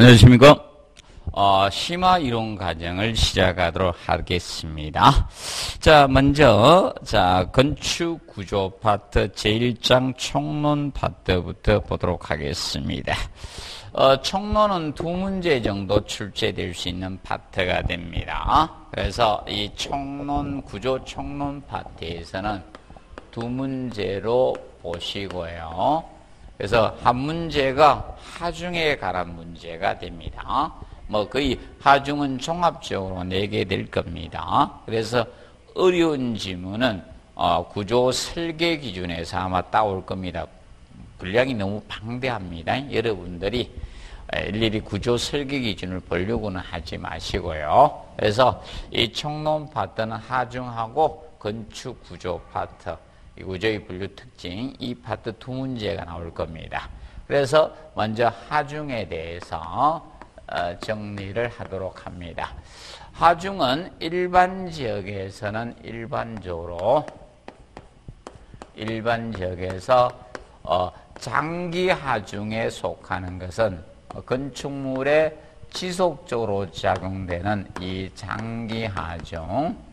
안녕하십니까. 어, 심화 이론 과정을 시작하도록 하겠습니다. 자, 먼저, 자, 건축 구조 파트 제1장 총론 파트부터 보도록 하겠습니다. 어, 총론은 두 문제 정도 출제될 수 있는 파트가 됩니다. 그래서 이 총론, 구조 총론 파트에서는 두 문제로 보시고요. 그래서 한 문제가 하중에 관한 문제가 됩니다. 뭐 거의 하중은 종합적으로 내게 될 겁니다. 그래서 어려운 지문은 어, 구조 설계 기준에서 아마 따올 겁니다. 분량이 너무 방대합니다. 여러분들이 일일이 구조 설계 기준을 보려고는 하지 마시고요. 그래서 이 총론 파트는 하중하고 건축 구조 파트 이 구조의 분류 특징 이 파트 두 문제가 나올 겁니다. 그래서 먼저 하중에 대해서 어, 정리를 하도록 합니다. 하중은 일반 지역에서는 일반적으로 일반 지역에서 어, 장기 하중에 속하는 것은 건축물에 지속적으로 작용되는 이 장기 하중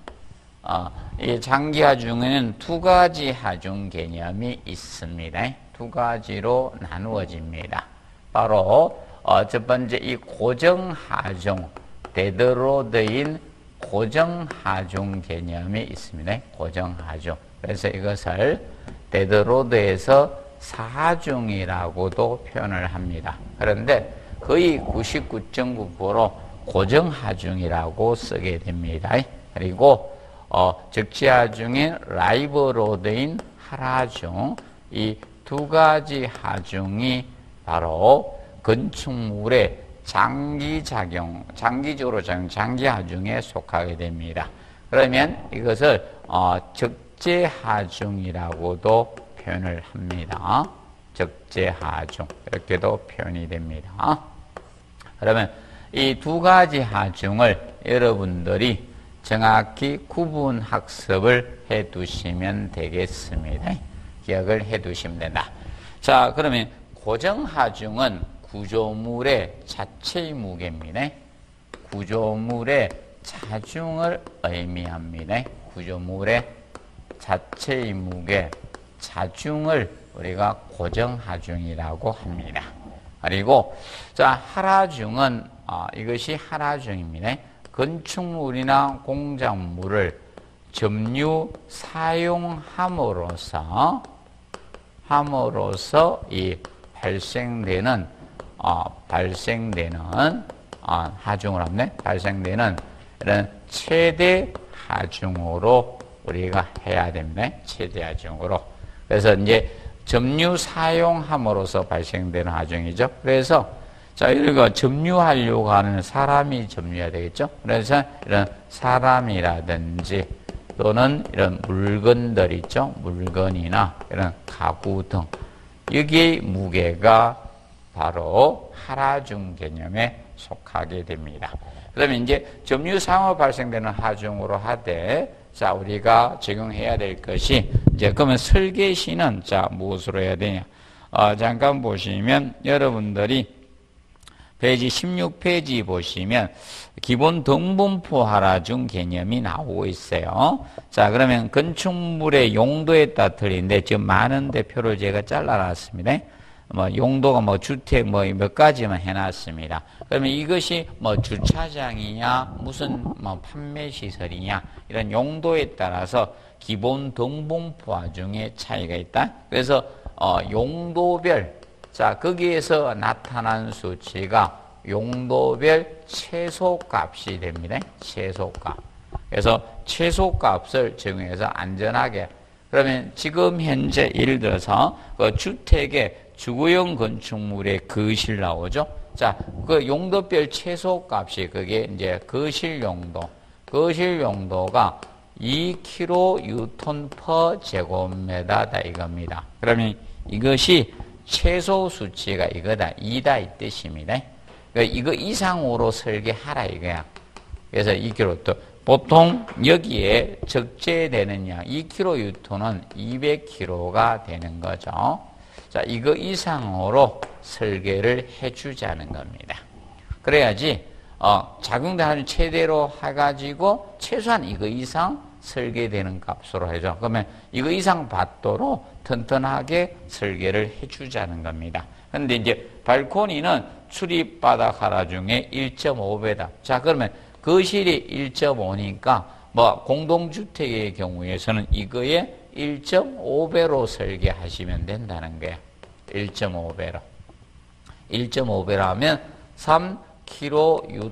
어, 이 장기 하중에는 두 가지 하중 개념이 있습니다. 두 가지로 나누어집니다. 바로 어, 첫 번째 이 고정 하중, dead load인 고정 하중 개념이 있습니다. 고정 하중. 그래서 이것을 dead load에서 사중이라고도 표현을 합니다. 그런데 거의 99.9% 고정 하중이라고 쓰게 됩니다. 그리고 어, 적지하중인 라이브로드인 하라중 이 두 가지 하중이 바로 건축물의 장기 작용, 장기적으로 장기 하중에 속하게 됩니다. 그러면 이것을 어, 적재 하중이라고도 표현을 합니다. 적재 하중 이렇게도 표현이 됩니다. 그러면 이 두 가지 하중을 여러분들이 정확히 구분 학습을 해 두시면 되겠습니다. 기억을 해 두시면 된다. 자, 그러면 고정하중은 구조물의 자체의 무게입니다. 구조물의 자중을 의미합니다. 구조물의 자체의 무게, 자중을 우리가 고정하중이라고 합니다. 그리고 자 하라중은 어, 이것이 하라중입니다. 건축물이나 공작물을 점유 사용함으로써 함으로써 이 발생되는 어, 발생되는 어, 하중을 합네 발생되는 이런 최대 하중으로 우리가 해야 됩니다. 최대 하중으로. 그래서 이제 점유 사용함으로써 발생되는 하중이죠. 그래서 자, 이거 점유하려고 하는 사람이 점유해야 되겠죠? 그래서 이런 사람이라든지 또는 이런 물건들 있죠? 물건이나 이런 가구 등. 여기에 무게가 바로 하라중 개념에 속하게 됩니다. 그러면 이제 점유상으로 발생되는 하중으로 하되, 자, 우리가 적용해야 될 것이, 이제 그러면 설계시는, 자, 무엇으로 해야 되냐? 어, 잠깐 보시면 여러분들이 페이지 16페이지 보시면 기본 등분포 하라중 개념이 나오고 있어요. 자, 그러면 건축물의 용도에 따라 틀린데 지금 많은 대표를 제가 잘라놨습니다. 뭐 용도가 뭐 주택 뭐 몇 가지만 해놨습니다. 그러면 이것이 뭐 주차장이냐 무슨 뭐 판매 시설이냐 이런 용도에 따라서 기본 등분포화 중에 차이가 있다. 그래서 어 용도별 자, 거기에서 나타난 수치가 용도별 최소값이 됩니다. 최소값. 그래서 최소값을 적용해서 안전하게 그러면 지금 현재 예를 들어서 그 주택의 주거용 건축물의 거실 나오죠. 자, 그 용도별 최소값이 그게 이제 거실 용도. 거실 용도가 2kg 유톤 퍼 제곱미터다 이겁니다. 그러면 이것이 최소 수치가 이거다. 이다 이 뜻입니다. 그러니까 이거 이상으로 설계하라 이거야. 그래서 2kg 또 보통 여기에 적재되는 양 2kg 유토는 200kg가 되는 거죠. 자, 이거 이상으로 설계를 해주자는 겁니다. 그래야지 어, 하중 최대로 해가지고 최소한 이거 이상 설계되는 값으로 해줘. 그러면 이거 이상 받도록 튼튼하게 설계를 해주자는 겁니다. 근데 이제 발코니는 출입바닥 하나 중에 1.5배다. 자, 그러면 거실이 1.5니까 뭐 공동주택의 경우에서는 이거에 1.5배로 설계하시면 된다는 거예요. 1.5배로. 1.5배로 하면 3kN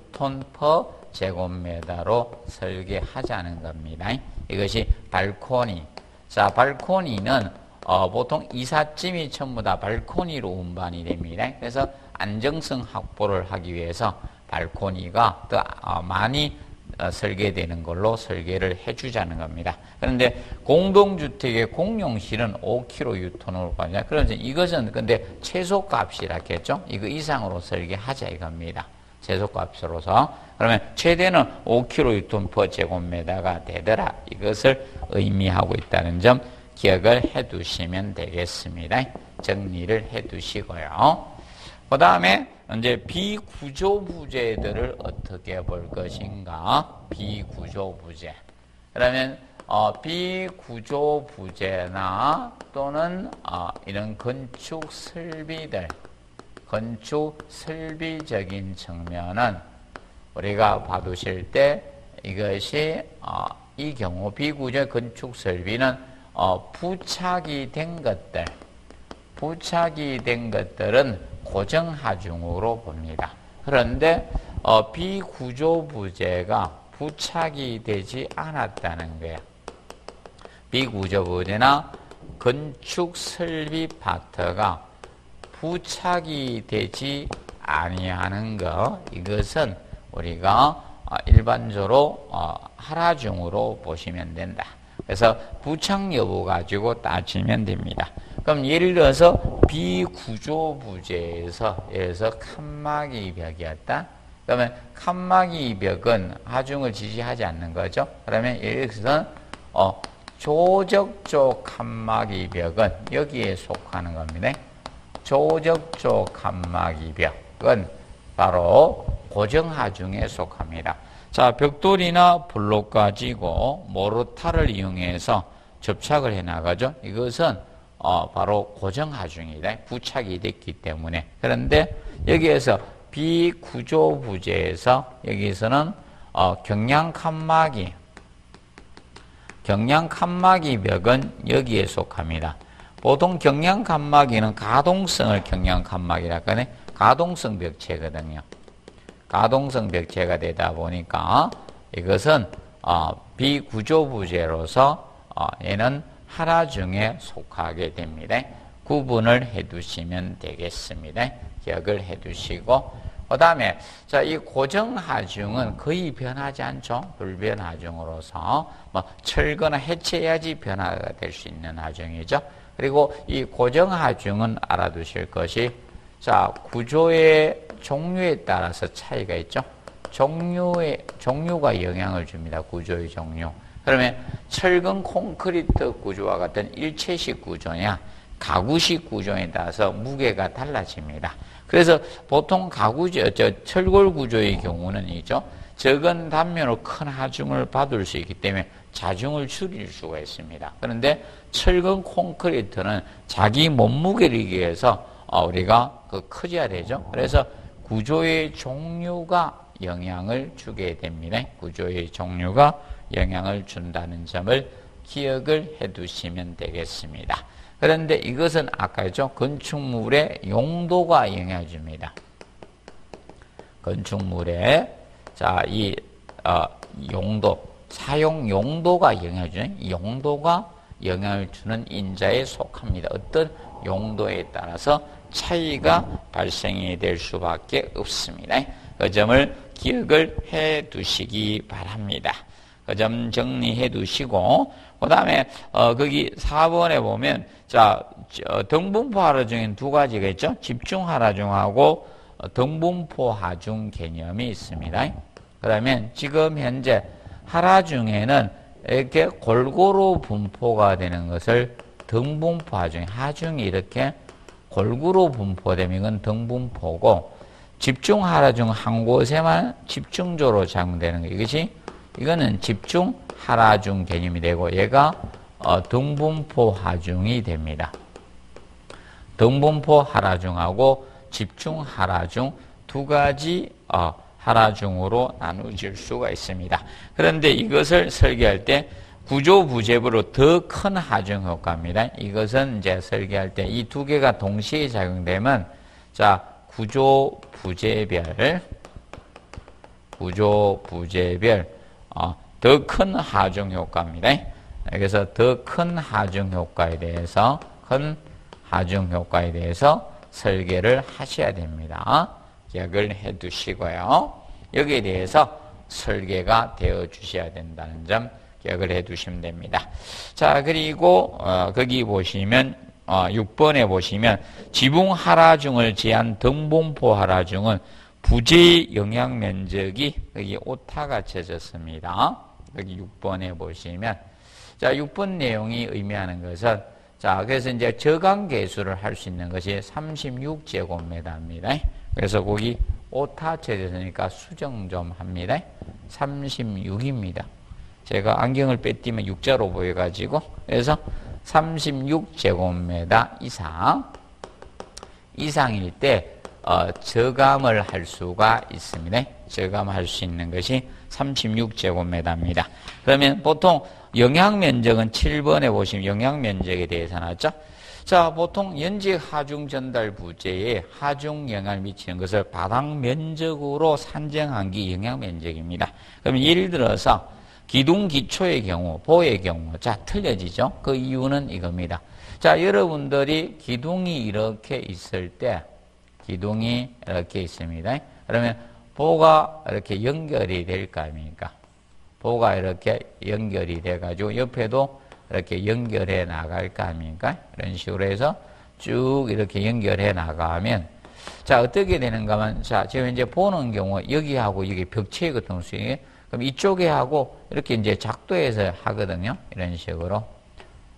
per 제곱미터로 설계하자는 겁니다. 이것이 발코니. 자, 발코니는 어, 보통 이삿짐이 전부 다 발코니로 운반이 됩니다. 그래서 안정성 확보를 하기 위해서 발코니가 더 어, 많이 어, 설계되는 걸로 설계를 해주자는 겁니다. 그런데 공동주택의 공용실은 5kg 유턴으로 가냐. 그래서 이것은 근데 최소값이라겠죠. 이거 이상으로 설계하자 이겁니다. 최소값으로서 그러면 최대는 5kg 유턴 per 제곱미터가 되더라. 이것을 의미하고 있다는 점 기억을 해 두시면 되겠습니다. 정리를 해 두시고요. 그 다음에 이제 비구조 부재들을 어떻게 볼 것인가? 비구조 부재. 그러면 어, 비구조 부재나 또는 어, 이런 건축 설비들, 건축 설비적인 측면은 우리가 봐두실 때 이것이 어, 이 경우 비구조 건축 설비는 어, 부착이 된 것들, 부착이 된 것들은 고정하중으로 봅니다. 그런데 어, 비구조 부재가 부착이 되지 않았다는 거예요. 비구조 부재나 건축 설비 파트가 부착이 되지 아니하는 것 이것은 우리가 어, 일반적으로 어, 하라중으로 보시면 된다. 그래서 부착 여부 가지고 따지면 됩니다. 그럼 예를 들어서 비구조 부재에서 들어서 칸막이 벽이었다. 그러면 칸막이 벽은 하중을 지지하지 않는 거죠. 그러면 예를 들어서 어, 조적조 칸막이 벽은 여기에 속하는 겁니다. 조적조 칸막이 벽은 바로 고정하 중에 속합니다. 자, 벽돌이나 블록 가지고 모르타를 이용해서 접착을 해 나가죠. 이것은 어, 바로 고정하중이다. 부착이 됐기 때문에. 그런데 여기에서 비구조 부재에서 여기서는 어, 경량 칸막이 경량 칸막이 벽은 여기에 속합니다. 보통 경량 칸막이는 가동성을 경량 칸막이라 하거든요. 가동성 벽체거든요. 가동성 벽체가 되다 보니까 이것은 어, 비구조 부재로서 어, 얘는 하나 중에 속하게 됩니다. 구분을 해 두시면 되겠습니다. 기억을 해 두시고 그 다음에 자이 고정하중은 거의 변하지 않죠. 불변하중으로서 뭐 철거나 해체해야지 변화가 될 수 있는 하중이죠. 그리고 이 고정하중은 알아두실 것이 자 구조의 종류에 따라서 차이가 있죠. 종류의 종류가 영향을 줍니다. 구조의 종류. 그러면 철근 콘크리트 구조와 같은 일체식 구조냐 가구식 구조에 따라서 무게가 달라집니다. 그래서 보통 가구 저 철골 구조의 경우는 이죠. 적은 단면으로 큰 하중을 받을 수 있기 때문에 자중을 줄일 수가 있습니다. 그런데 철근 콘크리트는 자기 몸무게를 위해서 어, 우리가 그 커져야 되죠. 그래서 구조의 종류가 영향을 주게 됩니다. 구조의 종류가 영향을 준다는 점을 기억을 해 두시면 되겠습니다. 그런데 이것은 아까죠. 건축물의 용도가 영향을 줍니다. 건축물의 자, 이 어, 용도, 사용 용도가 영향을 주는 용도가 영향을 주는 인자에 속합니다. 어떤 용도에 따라서 차이가 발생이 될 수밖에 없습니다. 그 점을 기억을 해 두시기 바랍니다. 그 점 정리해 두시고 그 다음에 어 거기 4번에 보면 자 등분포 하라중엔 두 가지가 있죠. 집중 하라중하고 어, 등분포 하중 개념이 있습니다. 그러면 지금 현재 하라중에는 이렇게 골고루 분포가 되는 것을 등분포 하중, 하중이 이렇게 골고루 분포되면 이건 등분포고 집중 하라 중 한 곳에만 집중적으로 작용되는 거 이것이 이거는 집중 하라 중 개념이 되고 얘가 어, 등분포 하중이 됩니다. 등분포 하라중하고 집중 하라중 두 가지 어, 하라중으로 나누질 수가 있습니다. 그런데 이것을 설계할 때 구조 부재부로 더 큰 하중 효과입니다. 이것은 이제 설계할 때 이 두 개가 동시에 작용되면 자 구조 부재별 구조 부재별 어, 더 큰 하중 효과입니다. 그래서 더 큰 하중 효과에 대해서 큰 하중 효과에 대해서 설계를 하셔야 됩니다. 기억을 해 두시고요. 여기에 대해서 설계가 되어 주셔야 된다는 점 기억을 해 두시면 됩니다. 자, 그리고 어, 거기 보시면 어, 6번에 보시면 지붕 하라중을 제한 등봉포 하라중은 부재 영향 면적이 여기 오타가 쳐졌습니다. 여기 6번에 보시면 자, 6번 내용이 의미하는 것은 자, 그래서 이제 저강 계수를 할 수 있는 것이 36제곱미터입니다. 그래서 거기 오타 쳐졌으니까 수정 좀 합니다. 36입니다. 제가 안경을 빼띄면 6자로 보여가지고 그래서 36제곱미터 이상 이상일 때 어, 저감을 할 수가 있습니다. 저감할 수 있는 것이 36제곱미터입니다. 그러면 보통 영향 면적은 7번에 보시면 영향 면적에 대해서 나왔죠. 자, 보통 연직 하중 전달 부재에 하중 영향을 미치는 것을 바닥 면적으로 산정한 게 영향 면적입니다. 그럼 예를 들어서 기둥 기초의 경우, 보의 경우, 자, 틀려지죠? 그 이유는 이겁니다. 자, 여러분들이 기둥이 이렇게 있을 때, 기둥이 이렇게 있습니다. 그러면 보가 이렇게 연결이 될 거 아닙니까? 보가 이렇게 연결이 돼가지고 옆에도 이렇게 연결해 나갈 거 아닙니까? 이런 식으로 해서 쭉 이렇게 연결해 나가면 자, 어떻게 되는가 하면 자, 지금 이제 보는 경우 여기하고 여기 벽체 같은 수익 그럼 이쪽에 하고 이렇게 이제 작도해서 하거든요. 이런 식으로.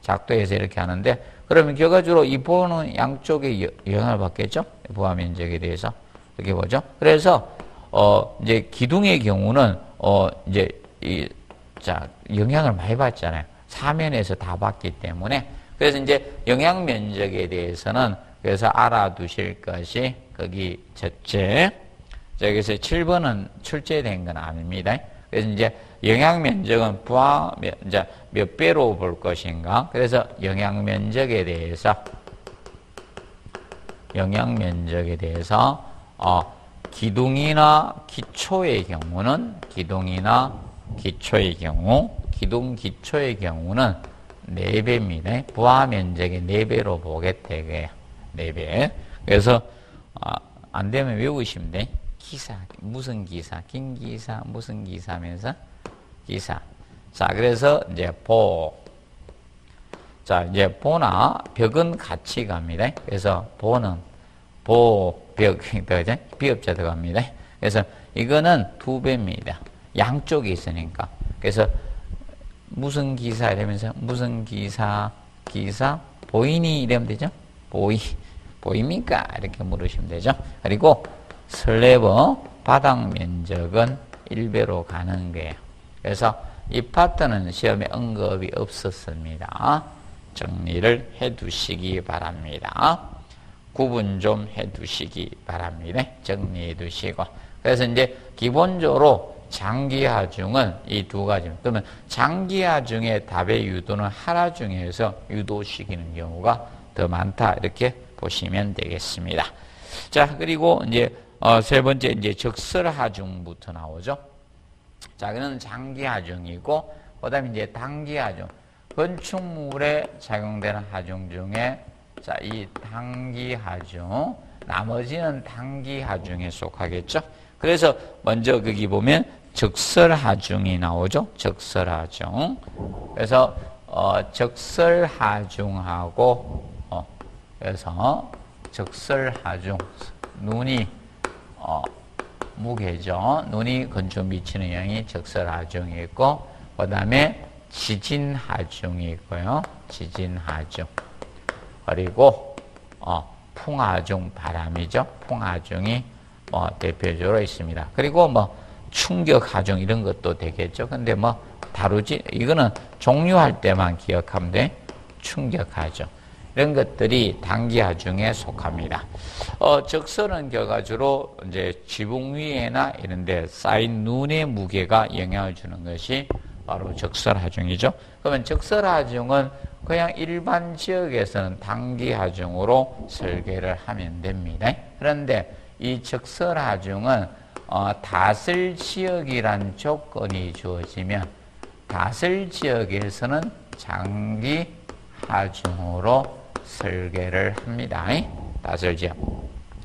작도해서 이렇게 하는데 그러면 결과적으로 이 보는 양쪽에 영향을 받겠죠? 부하 면적에 대해서. 이렇게 보죠. 그래서 어 이제 기둥의 경우는 어 이제 이 자, 영향을 많이 받잖아요. 사면에서 다 받기 때문에 그래서 이제 영향 면적에 대해서는 그래서 알아두실 것이 거기 첫째 저기서 7번은 출제된 건 아닙니다. 그래서 이제 영향 면적은 부하 이제 몇 배로 볼 것인가? 그래서 영향 면적에 대해서 영향 면적에 대해서 어, 기둥이나 기초의 경우는 기둥이나 기초의 경우 기둥 기초의 경우는 4배입니다. 부하 면적의 4배로 보겠대, 그게. 4배. 그래서, 아, 안 되면 외우시면 돼. 기사, 무슨 기사, 긴 기사, 무슨 기사면서 기사. 자, 그래서 이제 보. 자, 이제 보나 벽은 같이 갑니다. 그래서 보는 보, 벽, 그죠? 비업자 들어갑니다. 그래서 이거는 두 배입니다. 양쪽에 있으니까. 그래서 무슨 기사 이러면서 무슨 기사, 기사, 보이니 이러면 되죠? 보이, 보입니까? 이렇게 물으시면 되죠. 그리고 슬래버 바닥 면적은 1배로 가는 거예요. 그래서 이 파트는 시험에 언급이 없었습니다. 정리를 해 두시기 바랍니다. 구분 좀 해 두시기 바랍니다. 정리해 두시고. 그래서 이제 기본적으로 장기하중은 이 두 가지. 그러면 장기하중의 답의 유도는 하나중에서 유도시키는 경우가 더 많다. 이렇게 보시면 되겠습니다. 자, 그리고 이제 어, 세 번째 이제 적설하중부터 나오죠. 자, 그는 장기하중이고, 그 다음에 이제 단기하중. 건축물에 작용되는 하중 중에, 자, 이 단기하중, 나머지는 단기하중에 속하겠죠. 그래서 먼저 거기 보면 적설하중이 나오죠. 적설하중. 그래서, 어, 적설하중하고, 어, 그래서 적설하중. 눈이 어, 무게죠. 눈이 건축 미치는 영향이 적설 하중이 있고 그 다음에 지진 하중이 있고요. 지진 하중. 그리고 어, 풍하중 바람이죠. 풍하중이 뭐 대표적으로 있습니다. 그리고 뭐 충격 하중 이런 것도 되겠죠. 근데 뭐 다루지 이거는 종료할 때만 기억하면 돼. 충격 하중. 이런 것들이 단기 하 중에 속합니다. 어, 적설은 결과적으로 이제 지붕 위에나 이런 데 쌓인 눈의 무게가 영향을 주는 것이 바로 적설 하중이죠. 그러면 적설 하중은 그냥 일반 지역에서는 단기 하중으로 설계를 하면 됩니다. 그런데 이 적설 하중은 어, 다슬 지역이란 조건이 주어지면 다슬 지역에서는 장기 하중으로 설계를 합니다. 다슬 지역.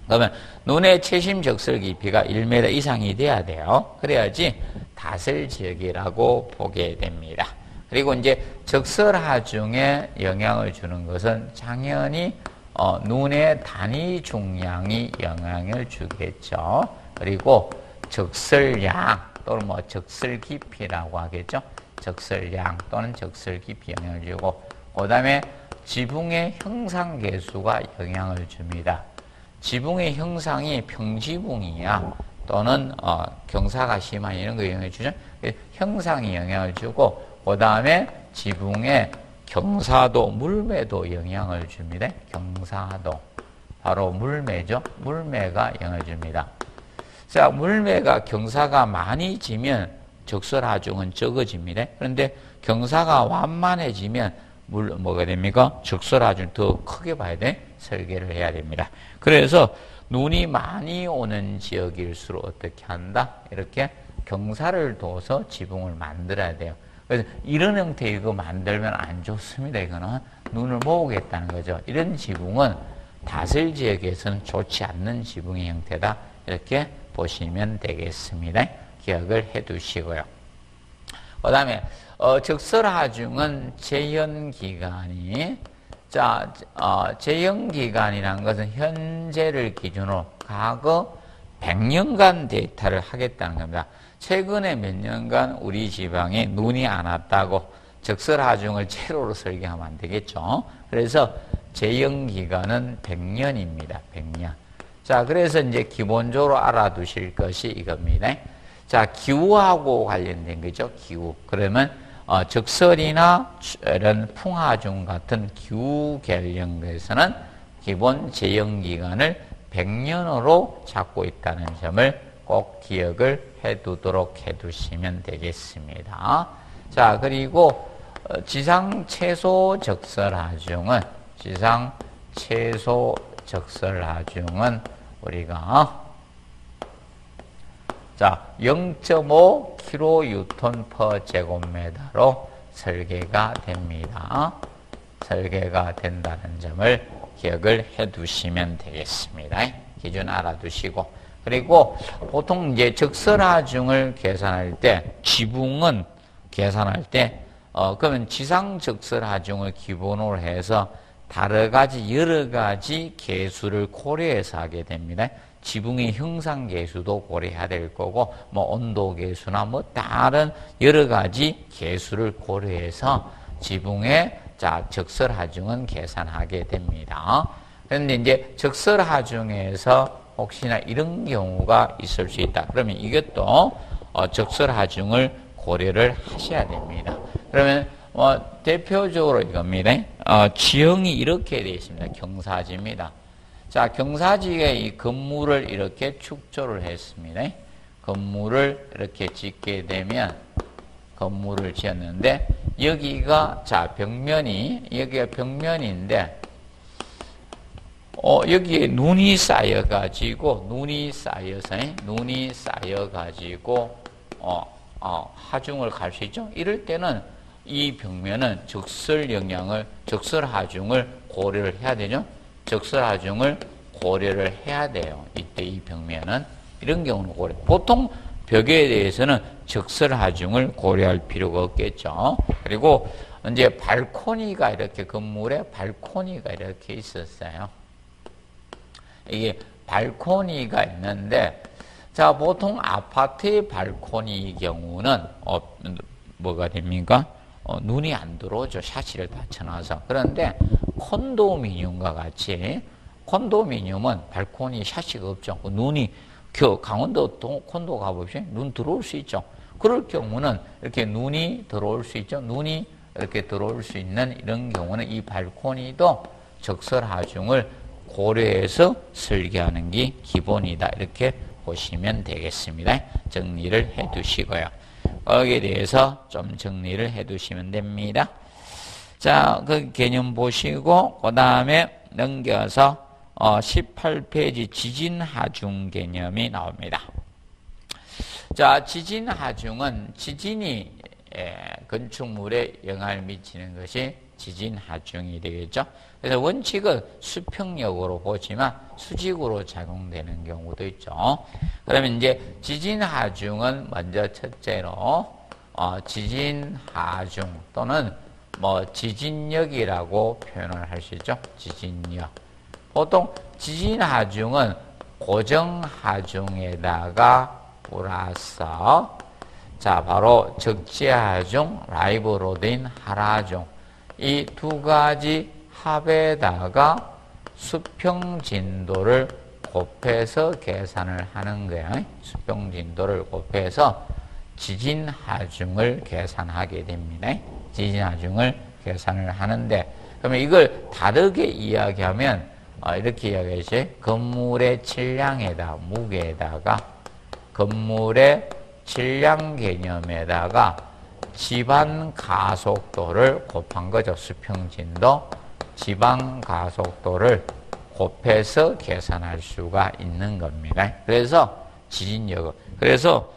그러면 눈의 최심 적설 깊이가 1m 이상이 돼야 돼요. 그래야지 다슬 지역이라고 보게 됩니다. 그리고 이제 적설하중에 영향을 주는 것은 당연히 어, 눈의 단위 중량이 영향을 주겠죠. 그리고 적설량 또는 뭐 적설 깊이라고 하겠죠. 적설량 또는 적설 깊이 영향을 주고 그 다음에 지붕의 형상 계수가 영향을 줍니다. 지붕의 형상이 평지붕이야 또는 어, 경사가 심한 이런 거 영향을 주죠. 형상이 영향을 주고 그 다음에 지붕의 경사도, 물매도 영향을 줍니다. 경사도. 바로 물매죠. 물매가 영향을 줍니다. 자, 물매가 경사가 많이 지면 적설하중은 적어집니다. 그런데 경사가 완만해지면 물, 뭐가 됩니까? 적설하중 더 크게 봐야 돼. 설계를 해야 됩니다. 그래서 눈이 많이 오는 지역일수록 어떻게 한다? 이렇게 경사를 둬서 지붕을 만들어야 돼요. 그래서 이런 형태 이거 만들면 안 좋습니다. 이거는 눈을 모으겠다는 거죠. 이런 지붕은 다슬 지역에서는 좋지 않는 지붕의 형태다. 이렇게 보시면 되겠습니다. 기억을 해 두시고요. 그 다음에 어, 적설하중은 재현기간이 자, 어, 재현기간이라는 것은 현재를 기준으로 과거 100년간 데이터를 하겠다는 겁니다. 최근에 몇 년간 우리 지방에 눈이 안 왔다고 적설하중을 제로로 설계하면 안 되겠죠. 그래서 재형 기간은 100년입니다. 100년. 자, 그래서 이제 기본적으로 알아두실 것이 이겁니다. 자, 기후하고 관련된 거죠. 기후. 그러면 어, 적설이나 이런 풍하중 같은 기후 계령에서는 기본 재형 기간을 100년으로 잡고 있다는 점을 꼭 기억을 해두도록 해두시면 되겠습니다. 자, 그리고 어, 지상 최소 적설 하중은 지상 최소 적설 하중은 우리가 자 0.5kN per 제곱미터로 설계가 됩니다. 설계가 된다는 점을 기억을 해 두시면 되겠습니다. 기준 알아두시고 그리고 보통 이제 적설하중을 계산할 때 지붕은 계산할 때 어, 그러면 지상 적설하중을 기본으로 해서 다른 가지 여러 가지 개수를 고려해서 하게 됩니다. 지붕의 형상 개수도 고려해야 될 거고 뭐 온도 개수나 뭐 다른 여러 가지 개수를 고려해서 지붕의 자 적설하중은 계산하게 됩니다. 그런데 이제 적설하중에서 혹시나 이런 경우가 있을 수 있다. 그러면 이것도 어, 적설하중을 고려를 하셔야 됩니다. 그러면 어, 대표적으로 이겁니다. 어, 지형이 이렇게 되어 있습니다. 경사지입니다. 자, 경사지에 이 건물을 이렇게 축조를 했습니다. 건물을 이렇게 짓게 되면 건물을 지었는데 여기가 자 벽면이 여기가 벽면인데 어, 여기에 눈이 쌓여가지고, 눈이 쌓여서, 눈이 쌓여가지고, 어, 어, 하중을 갈 수 있죠. 이럴 때는 이 벽면은 적설 영향을, 적설 하중을 고려를 해야 되죠. 적설 하중을 고려를 해야 돼요. 이때 이 벽면은. 이런 경우는 고려. 보통 벽에 대해서는 적설 하중을 고려할 필요가 없겠죠. 그리고 이제 발코니가 이렇게 건물에 발코니가 이렇게 있었어요. 이게 발코니가 있는데 자 보통 아파트의 발코니 경우는 어, 뭐가 됩니까? 어, 눈이 안 들어오죠. 샤시를 다 쳐놔서. 그런데 콘도미니움과 같이 콘도미니움은 발코니 샤시가 없죠. 그 눈이 겨 강원도 콘도 가보시면 눈 들어올 수 있죠. 그럴 경우는 이렇게 눈이 들어올 수 있죠. 눈이 이렇게 들어올 수 있는 이런 경우는 이 발코니도 적설하중을 고려해서 설계하는 게 기본이다. 이렇게 보시면 되겠습니다. 정리를 해 두시고요. 거기에 대해서 좀 정리를 해 두시면 됩니다. 자, 그 개념 보시고, 그 다음에 넘겨서 어, 18페이지 지진하중 개념이 나옵니다. 자, 지진하중은 지진이 예, 건축물에 영향을 미치는 것이 지진하중이 되겠죠. 그래서 원칙은 수평력으로 보지만 수직으로 작용되는 경우도 있죠. 그러면 이제 지진하중은 먼저 첫째로 어, 지진하중 또는 뭐 지진력이라고 표현을 할 수 있죠. 지진력. 보통 지진하중은 고정하중에다가 플러스 자 바로 적지하중 라이브로 된 하라중 이 두 가지 합에다가 수평 진도를 곱해서 계산을 하는 거예요. 수평 진도를 곱해서 지진 하중을 계산하게 됩니다. 지진 하중을 계산을 하는데 그러면 이걸 다르게 이야기하면 어, 이렇게 이야기하지 건물의 질량에다 무게에다가 건물의 질량 개념에다가 지반 가속도를 곱한 거죠. 수평진도 지방 가속도를 곱해서 계산할 수가 있는 겁니다. 그래서 지진력 그래서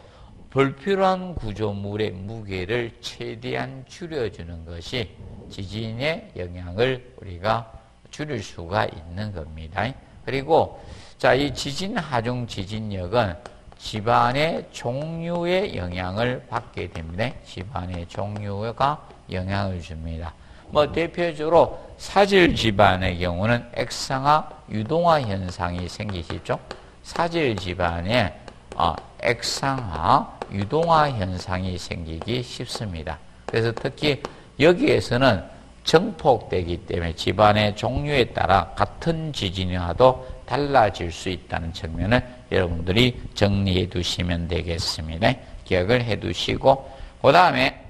불필요한 구조물의 무게를 최대한 줄여주는 것이 지진의 영향을 우리가 줄일 수가 있는 겁니다. 그리고 자, 이 지진 하중 지진력은 집안의 종류의 영향을 받게 됩니다. 집안의 종류가 영향을 줍니다. 뭐 대표적으로 사질 집안의 경우는 액상화 유동화 현상이 생기시죠. 사질 집안에 어, 액상화 유동화 현상이 생기기 쉽습니다. 그래서 특히 여기에서는 정폭되기 때문에 집안의 종류에 따라 같은 지진이 와도 달라질 수 있다는 측면을 여러분들이 정리해 두시면 되겠습니다. 기억을 해 두시고, 그 다음에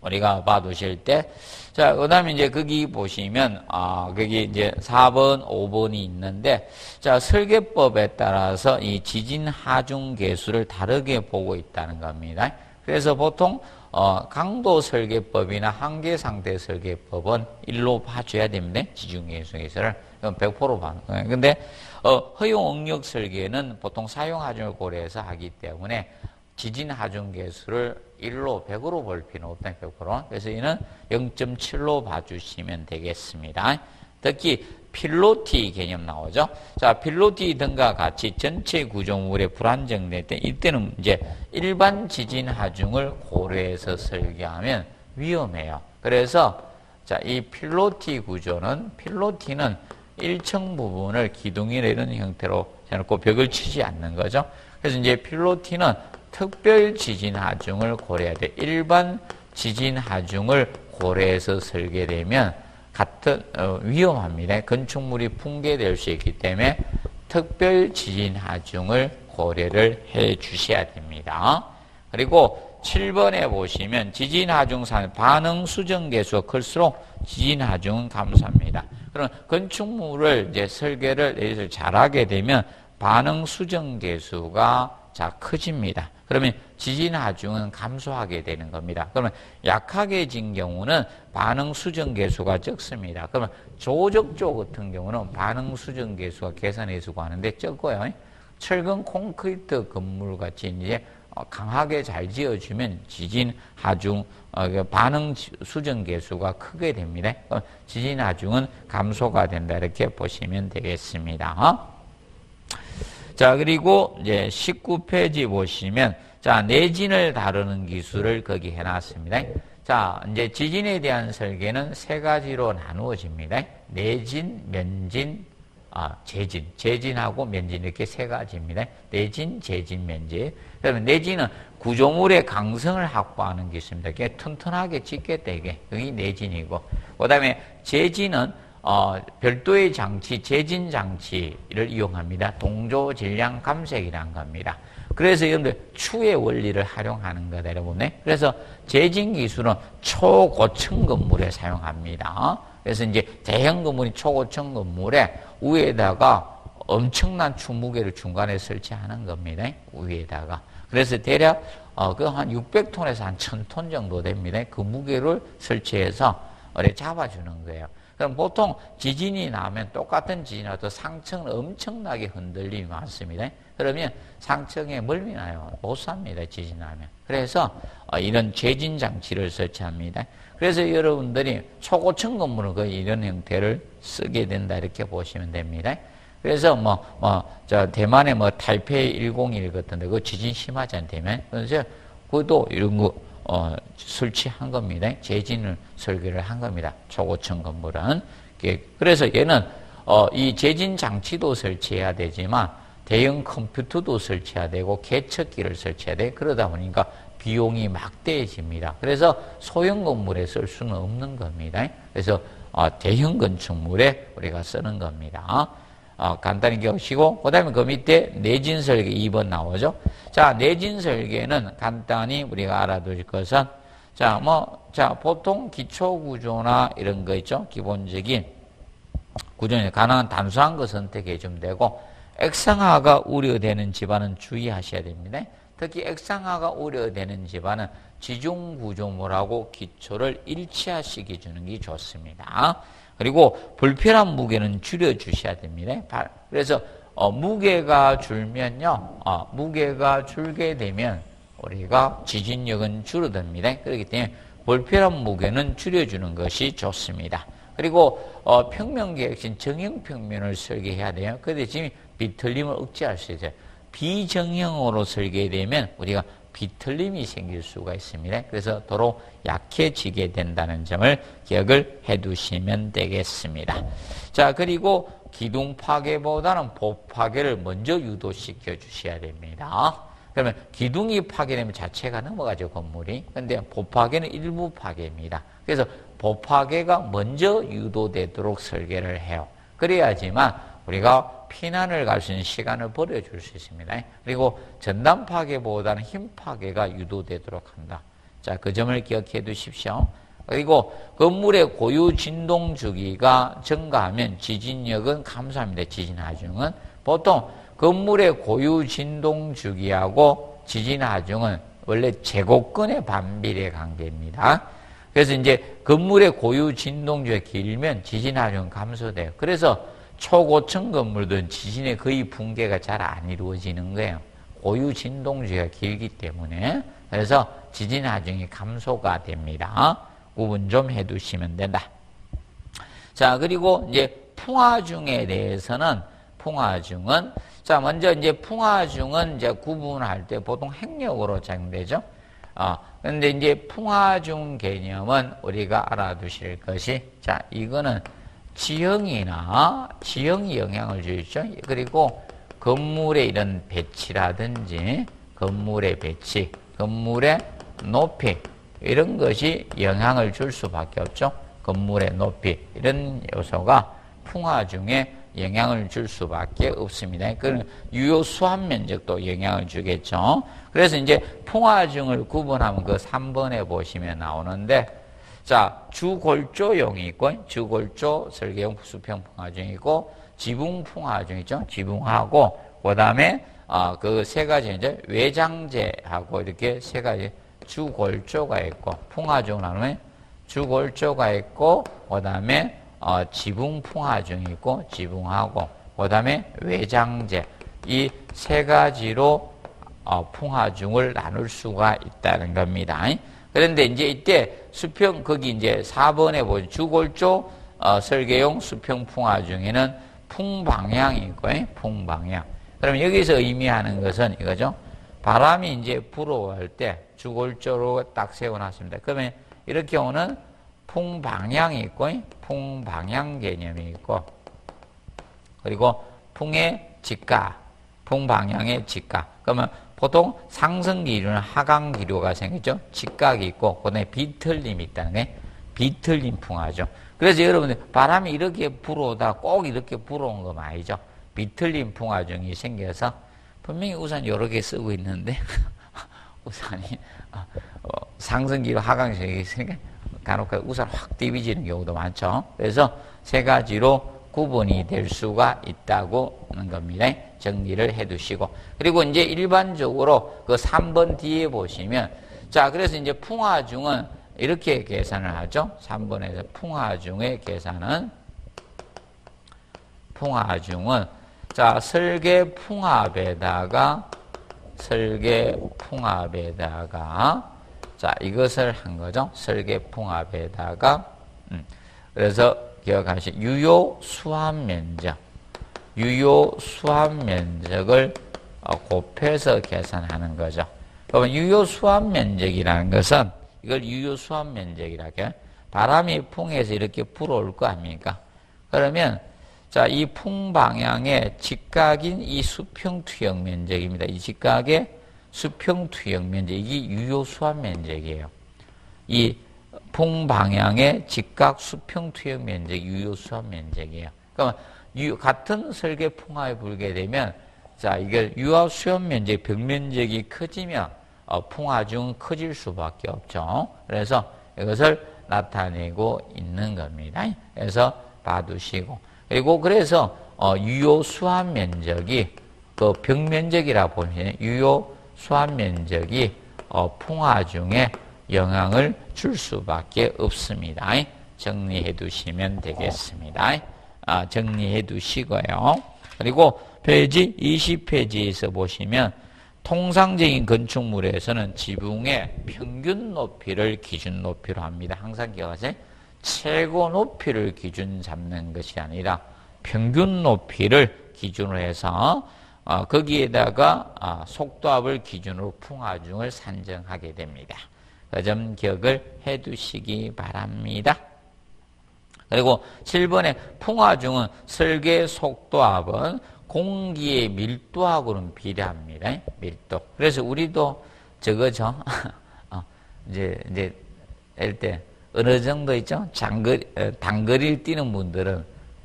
우리가 봐두실 때, 자, 그 다음에 이제 거기 보시면, 아, 거기 이제 4번, 5번이 있는데, 자, 설계법에 따라서 이 지진 하중 계수를 다르게 보고 있다는 겁니다. 그래서 보통, 어, 강도 설계법이나 한계 상태 설계법은 일로 봐줘야 됩니다. 지중 계수 계수를. 100% 반. 근데 어, 허용 응력 설계는 보통 사용 하중을 고려해서 하기 때문에 지진 하중 계수를 1로 100으로 볼 필요는 없다. 100%. 그래서 이는 0.7로 봐주시면 되겠습니다. 특히 필로티 개념 나오죠. 자, 필로티 등과 같이 전체 구조물의 불안정될 때 이때는 이제 일반 지진 하중을 고려해서 설계하면 위험해요. 그래서 자, 이 필로티 구조는 필로티는 1층 부분을 기둥이 내는 형태로 해놓고 벽을 치지 않는 거죠. 그래서 이제 필로티는 특별 지진 하중을 고려해야 돼. 일반 지진 하중을 고려해서 설계되면 같은 어, 위험합니다. 건축물이 붕괴될 수 있기 때문에 특별 지진 하중을 고려를 해 주셔야 됩니다. 그리고 7번에 보시면 지진 하중산 반응 수정 개수가 클수록 지진 하중은 감소합니다. 그럼 건축물을 이제 설계를 잘하게 되면 반응 수정 계수가 자 커집니다. 그러면 지진 하중은 감소하게 되는 겁니다. 그러면 약하게 진 경우는 반응 수정 계수가 적습니다. 그러면 조적조 같은 경우는 반응 수정 계수가 계산해서 하는데 적어요. 철근 콘크리트 건물 같이 이제 어, 강하게 잘 지어주면 지진 하중 어, 그 반응 수정 계수가 크게 됩니다. 지진 하중은 감소가 된다 이렇게 보시면 되겠습니다. 자 그리고 이제 19페이지 보시면 자 내진을 다루는 기술을 거기 해 놨습니다. 자 이제 지진에 대한 설계는 세 가지로 나누어집니다. 내진, 면진, 아, 재진, 재진하고 면진 이렇게 세 가지입니다. 내진, 재진, 면진. 그러면 내진은 구조물의 강성을 확보하는 게 있습니다. 이게 튼튼하게 짓겠다 이게 그게 내진이고, 그다음에 재진은 어, 별도의 장치, 재진 장치를 이용합니다. 동조 질량 감색이라는 겁니다. 그래서 여러분들 추의 원리를 활용하는 거다 여러분. 그래서 재진 기술은 초고층 건물에 사용합니다. 그래서 이제 대형 건물이 초고층 건물에 위에다가 엄청난 추무게를 중간에 설치하는 겁니다. 위에다가. 그래서 대략 어, 그한 600톤에서 한 1000톤 정도 됩니다. 그 무게를 설치해서 어래 잡아주는 거예요. 그럼 보통 지진이 나면 똑같은 지진이 나도 상층은 엄청나게 흔들림이 많습니다. 그러면 상층에 멀미 나요. 못 삽니다. 지진 나면. 그래서 어, 이런 재진 장치를 설치합니다. 그래서 여러분들이 초고층 건물은 거의 이런 형태를 쓰게 된다 이렇게 보시면 됩니다. 그래서 뭐, 뭐, 저, 대만의 뭐, 탈페이 101 같은데, 그 지진 심하지 않다면, 그래서 그것도 이런 거, 어, 설치한 겁니다. 재진을 설계를 한 겁니다. 초고층 건물은. 그래서 얘는, 어, 이 재진 장치도 설치해야 되지만, 대형 컴퓨터도 설치해야 되고, 개척기를 설치해야 돼. 그러다 보니까 비용이 막대해집니다. 그래서 소형 건물에 쓸 수는 없는 겁니다. 그래서, 어, 대형 건축물에 우리가 쓰는 겁니다. 어, 간단히 기억하시고 그 다음에 그 밑에 내진 설계 2번 나오죠. 자 내진 설계는 간단히 우리가 알아둘 것은 자 뭐 자 보통 기초 구조나 이런 거 있죠. 기본적인 구조에 가능한 단순한 거 선택해 주면 되고 액상화가 우려되는 집안은 주의하셔야 됩니다. 특히 액상화가 우려되는 집안은 지중 구조물하고 기초를 일치화시켜 주는 게 좋습니다. 그리고 불필요한 무게는 줄여주셔야 됩니다. 그래서 어, 무게가 줄면요, 어, 무게가 줄게 되면 우리가 지진력은 줄어듭니다. 그렇기 때문에 불필요한 무게는 줄여주는 것이 좋습니다. 그리고 어, 평면계획신 정형평면을 설계해야 돼요. 그런데 지금 비틀림을 억제할 수 있어요. 비정형으로 설계되면 우리가 비틀림이 생길 수가 있습니다. 그래서 도로 약해지게 된다는 점을 기억을 해 두시면 되겠습니다. 자, 그리고 기둥 파괴보다는 복 파괴를 먼저 유도시켜 주셔야 됩니다. 그러면 기둥이 파괴되면 자체가 넘어가죠, 건물이. 근데 복 파괴는 일부 파괴입니다. 그래서 복 파괴가 먼저 유도되도록 설계를 해요. 그래야지만 우리가 피난을 갈 수 있는 시간을 벌어줄 수 있습니다. 그리고 전담 파괴보다는 힘 파괴가 유도되도록 한다. 자, 그 점을 기억해 두십시오. 그리고 건물의 고유 진동 주기가 증가하면 지진력은 감소합니다. 지진 하중은 보통 건물의 고유 진동 주기하고 지진 하중은 원래 제곱근의 반비례 관계입니다. 그래서 이제 건물의 고유 진동 주기가 길면 지진 하중은 감소돼요. 그래서 초고층 건물들은 지진에 거의 붕괴가 잘 안 이루어지는 거예요. 고유 진동주기가 길기 때문에 그래서 지진 하중이 감소가 됩니다. 구분 좀 해두시면 된다. 자 그리고 이제 풍화중에 대해서는 풍화중은 자 먼저 이제 풍화중은 이제 구분할 때 보통 행력으로 작용되죠. 아 근데 이제 풍화중 개념은 우리가 알아두실 것이 자 이거는 지형이나 지형이 영향을 주죠. 그리고 건물의 이런 배치라든지 건물의 배치, 건물의 높이 이런 것이 영향을 줄 수밖에 없죠. 건물의 높이 이런 요소가 풍화 중에 영향을 줄 수밖에 없습니다. 그 유효 수압 면적도 영향을 주겠죠. 그래서 이제 풍화중을 구분하면 그 3번에 보시면 나오는데 자, 주골조용이 있고, 주골조 설계용 수평 풍화중이 있고, 지붕 풍화중 있죠? 지붕하고, 그 다음에, 어, 그세 가지 이제 외장재하고 이렇게 세 가지 주골조가 있고, 풍화중 나누면 주골조가 있고, 그 다음에, 어, 지붕 풍화중이 있고, 지붕하고, 그 다음에 외장재. 이 세 가지로 어, 풍화중을 나눌 수가 있다는 겁니다. 그런데 이제 이때 수평 거기 이제 4번에 보죠. 주골조 어, 설계용 수평 풍화 중에는 풍방향이 있고 풍방향. 그럼 여기서 의미하는 것은 이거죠. 바람이 이제 불어올 때 주골조로 딱 세워놨습니다. 그러면 이렇게 오는 풍방향이 있고 풍방향 개념이 있고 그리고 풍의 직가, 풍방향의 직가. 그러면 보통 상승기류는 하강기류가 생기죠. 직각이 있고 그다음에 비틀림이 있다는 게 비틀림 풍화죠. 그래서 여러분들 바람이 이렇게 불어오다 꼭 이렇게 불어온 거 아니죠? 비틀린 풍화중이 생겨서 분명히 우산 여러 개 쓰고 있는데 우산이 어, 어, 상승기로 하강세기 있으니까 간혹 우산 확 디비지는 경우도 많죠. 그래서 세 가지로 구분이 될 수가 있다고 하는 겁니다. 정리를 해 두시고. 그리고 이제 일반적으로 그 3번 뒤에 보시면 자, 그래서 이제 풍화중은 이렇게 계산을 하죠. 3번에서 풍화중의 계산은 풍화중은 자, 설계 풍합에다가 설계 풍합에다가 자, 이것을 한 거죠. 설계 풍합에다가 음, 그래서 기억하시 유효 수합 면적 유효 수합 면적을 어, 곱해서 계산하는 거죠. 그러면 유효 수합 면적이라는 것은 이걸 유효 수합 면적이라게 바람이 풍에서 이렇게 불어올 거 아닙니까? 그러면 자, 이 풍 방향의 직각인 이 수평 투영 면적입니다. 이 직각의 수평 투영 면적 이게 유효 수합 면적이에요. 이 풍 방향의 직각 수평 투영 면적 유효 수합 면적이에요. 그러면 유, 같은 설계 풍화에 불게 되면 자, 이걸 유압 수염 면적, 벽 면적이 커지면 어, 풍화 중 커질 수밖에 없죠. 그래서 이것을 나타내고 있는 겁니다. 그래서 봐두시고 그리고 그래서 어, 유효 수압 면적이 그 벽 면적이라 보면 유효 수압 면적이 어, 풍화 중에 영향을 줄 수밖에 없습니다. 정리해 두시면 되겠습니다. 아, 정리해 두시고요. 그리고 페이지 20페이지에서 보시면 통상적인 건축물에서는 지붕의 평균 높이를 기준 높이로 합니다. 항상 기억하세요. 최고 높이를 기준 잡는 것이 아니라 평균 높이를 기준으로 해서 어, 거기에다가 어, 속도압을 기준으로 풍화중을 산정하게 됩니다. 그 점 기억을 해 두시기 바랍니다. 그리고 7번에 풍화중은 설계 속도압은 공기의 밀도하고는 비례합니다. 밀도. 그래서 우리도 저거죠. 어, 이제, 이제, 때 어느 정도 있죠? 장거리, 어, 단거리를 뛰는 분들은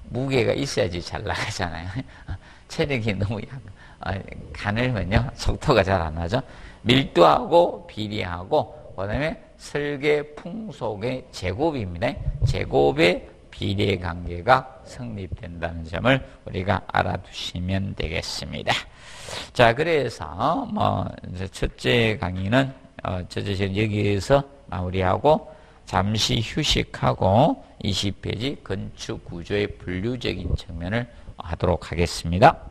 무게가 있어야지 잘 나가잖아요. 체력이 너무 약, 어, 가늘면요. 속도가 잘 안 나죠. 밀도하고 비례하고, 그 다음에 설계 풍속의 제곱입니다. 제곱의 비례 관계가 성립된다는 점을 우리가 알아두시면 되겠습니다. 자, 그래서 뭐 첫째 강의는 어, 저저 여기에서 마무리하고 잠시 휴식하고 20페이지 건축 구조의 분류적인 측면을 하도록 하겠습니다.